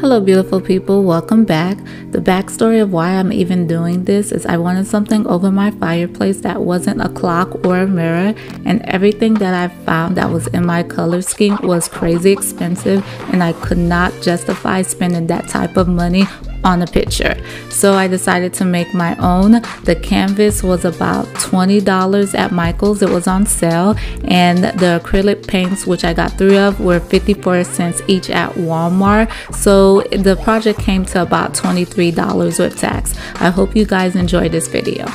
Hello beautiful people, welcome back. The backstory of why I'm even doing this is I wanted something over my fireplace that wasn't a clock or a mirror and everything that I found that was in my color scheme was crazy expensive and I could not justify spending that type of money on a picture. So I decided to make my own. The canvas was about $20 at Michael's. It was on sale. And the acrylic paints, which I got three of, were 54 cents each at Walmart. So the project came to about $23 with tax. I hope you guys enjoyed this video.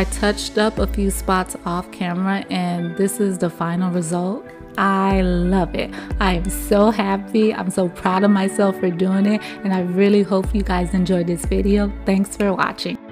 I touched up a few spots off camera and this is the final result. I love it. I am so happy. I'm so proud of myself for doing it and I really hope you guys enjoyed this video. Thanks for watching.